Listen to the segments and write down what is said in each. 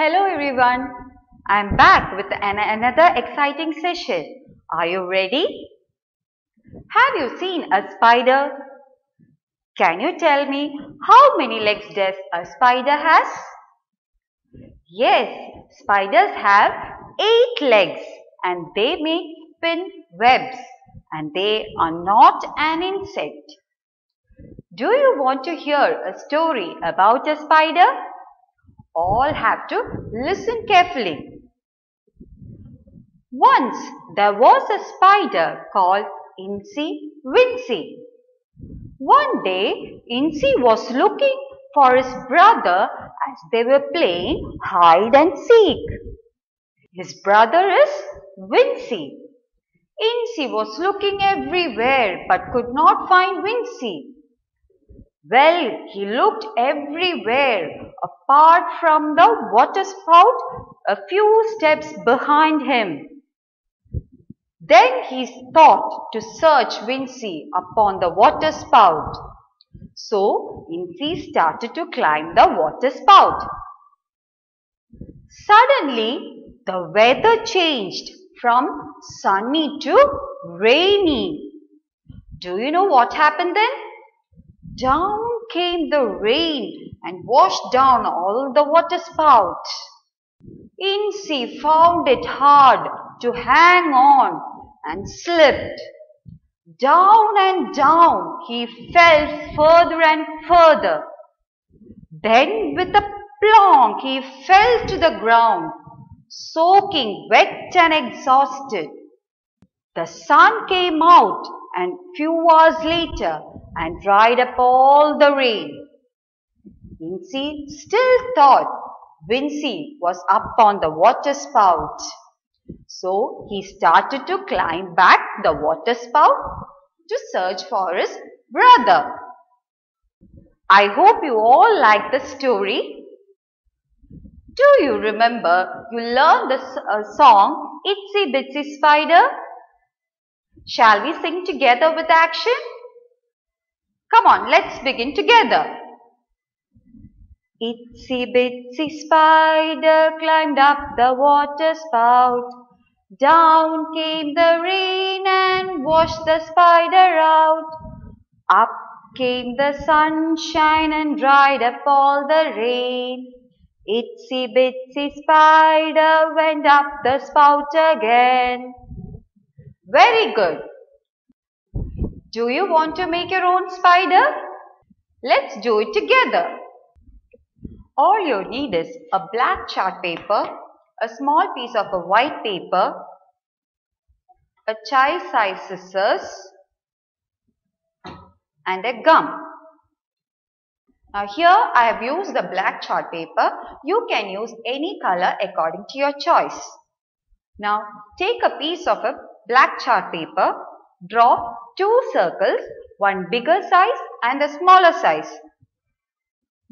Hello everyone. I'm back with an, another exciting session. Are you ready? Have you seen a spider? Can you tell me how many legs does a spider has? Yes, spiders have eight legs and they make spin webs and they are not an insect. Do you want to hear a story about a spider? All have to listen carefully. Once there was a spider called Incy Wincy. One day, Incy was looking for his brother as they were playing hide and seek. His brother is Wincy. Incy was looking everywhere but could not find Wincy. Well, he looked everywhere apart from the water spout a few steps behind him. Then he thought to search Wincy upon the water spout. So Wincy started to climb the water spout. Suddenly, the weather changed from sunny to rainy. Do you know what happened then? Down came the rain and washed down all the water spout. Incy found it hard to hang on and slipped. Down and down he fell further and further. Then with a plonk he fell to the ground, soaking wet and exhausted. The sun came out and few hours later and dried up all the rain. Incy still thought Wincy was up on the water spout. So he started to climb back the water spout to search for his brother. I hope you all like the story. Do you remember you learned the uh, song Itsy Bitsy Spider? Shall we sing together with action? Come on, let's begin together. Itsy bitsy spider climbed up the water spout. Down came the rain and washed the spider out. Up came the sunshine and dried up all the rain. Itsy bitsy spider went up the spout again. Very good. Do you want to make your own spider? Let's do it together. All you need is a black chart paper, a small piece of a white paper, a child size scissors and a gum. Now here I have used the black chart paper. You can use any color according to your choice. Now take a piece of a black chart paper, draw two circles, one bigger size and a smaller size.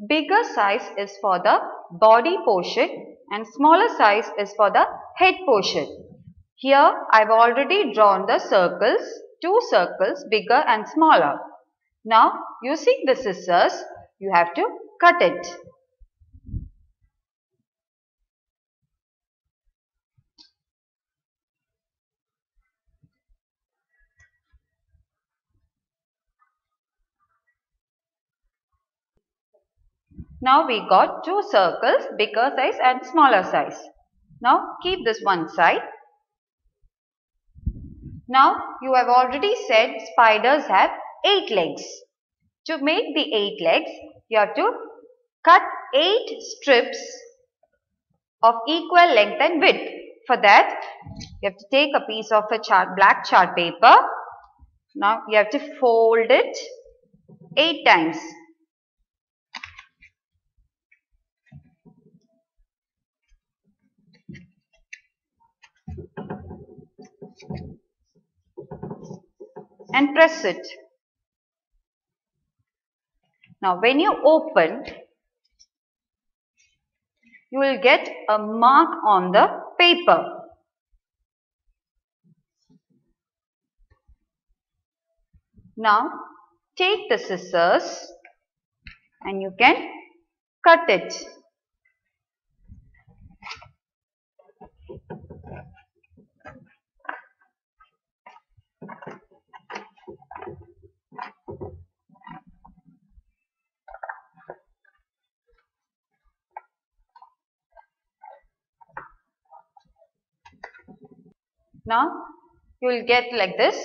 Bigger size is for the body portion and smaller size is for the head portion. Here I have already drawn the circles, two circles bigger and smaller. Now using the scissors you have to cut it. Now we got two circles, bigger size and smaller size. Now keep this one side. Now you have already said spiders have eight legs. To make the eight legs, you have to cut eight strips of equal length and width. For that, you have to take a piece of a chart, black chart paper. Now you have to fold it eight times. And press it. Now when you open, you will get a mark on the paper. Now take the scissors and you can cut it. Now you will get like this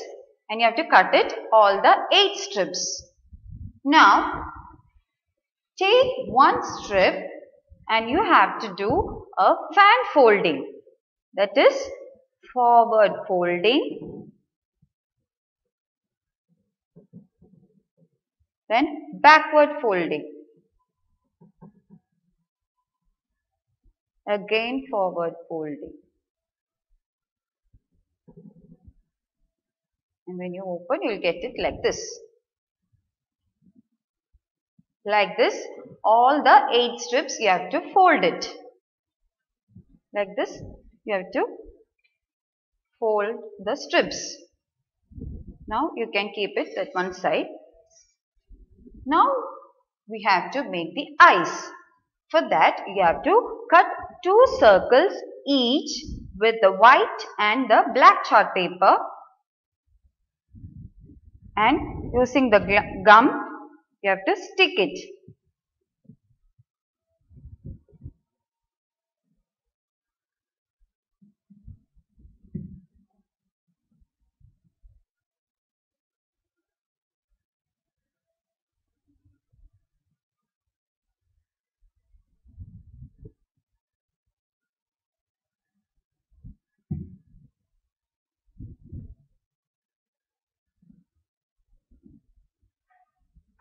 and you have to cut it all the 8 strips. Now take one strip and you have to do a fan folding. That is forward folding. Then backward folding. Again forward folding and when you open you will get it like this. Like this all the 8 strips you have to fold it. Like this you have to fold the strips. Now you can keep it at one side. Now we have to make the eyes. For that you have to cut two circles each with the white and the black chart paper and using the gum you have to stick it.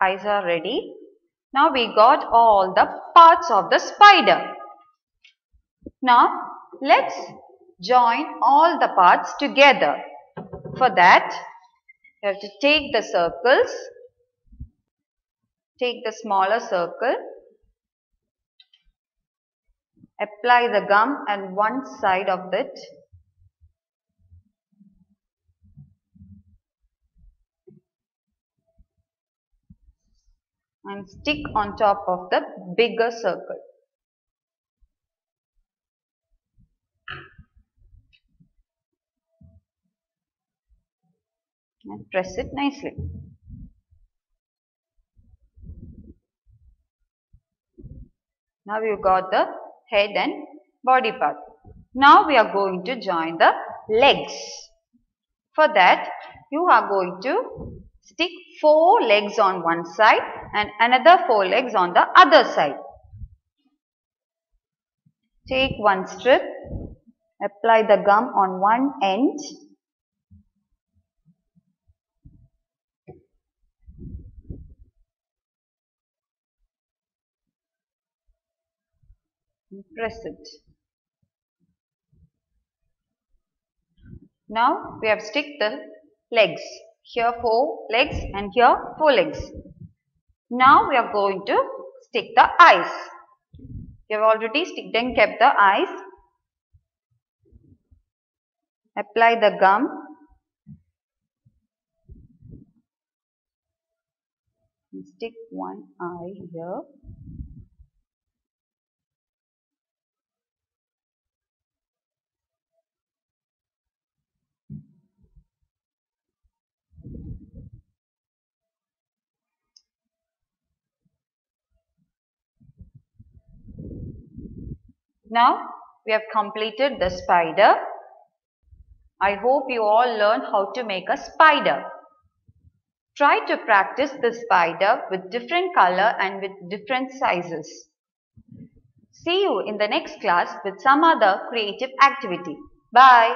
Eyes are ready. Now we got all the parts of the spider. Now let's join all the parts together. For that you have to take the circles, take the smaller circle, apply the gum on one side of it and stick on top of the bigger circle. And press it nicely. Now you got the head and body part. Now we are going to join the legs. For that you are going to Stick four legs on one side and another four legs on the other side. Take one strip, apply the gum on one end. press it. Now we have stick the legs here four legs and here four legs. Now we are going to stick the eyes. You have already sticked and kept the eyes. Apply the gum. Stick one eye here. Now we have completed the spider. I hope you all learn how to make a spider. Try to practice the spider with different color and with different sizes. See you in the next class with some other creative activity. Bye.